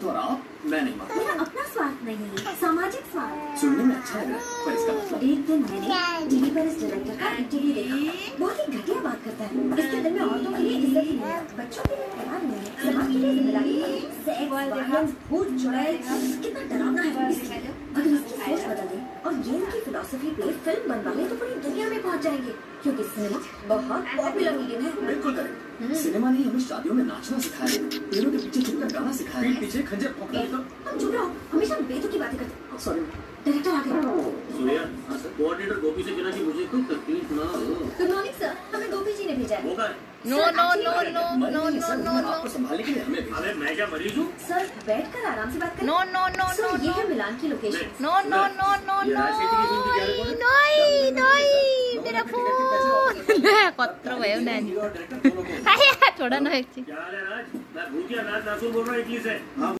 तो मैं नहीं मानता। अपना स्वार्थ नहीं सामाजिक स्वार्थ सुनने में अच्छा लग रहा है पर इसका मतलब एक दिन मैंने टीवी पर इस डायरेक्टर का इंटरव्यू देखा। बहुत ही घटिया बात करता है। इसके दिल में औरतों के लिए इज़्ज़त ही नहीं बच्चों के लिए प्यार नहीं समाज के लिए ज़िम्मेदारी सेक्स, वायलेंस, भूत चुड़ैल कितना डरावना है। अगर इसकी सोच बदल दे और ये इनकी फिलोसफी पे फ़िल्म बनवा ले तो पूरी दुनिया में पहुँच जाएँगे। क्योंकि सिनेमा बहुत पॉपुलर मीडियम है। बिल्कुल सिनेमा ने हमें शादियों में नाचना सिखाया। है पेड़ों के पीछे सिखाया है पीछे खंजर पकड़ कर तुम चुप रहो हमेशा बेतु की बातें करते सॉरी डायरेक्टर आ गए सूर्या कोऑर्डिनेटर गोपी से कहना कि मुझे कोई तकलीफ़ ना हो गुड मॉर्निंग सर हमें गोपी जी ने भेजा है होगा no no no no no no no no आपको संभालने के लिए हमें अरे मैं क्या मरीज़ हूँ सर बैठ कर आराम से बात करें नो नो नो नो ये है मिलान की location no no no no ये नो नोई नोई मेरा फ़ोन कत्रो भयो नानी। छोडा न एकछिन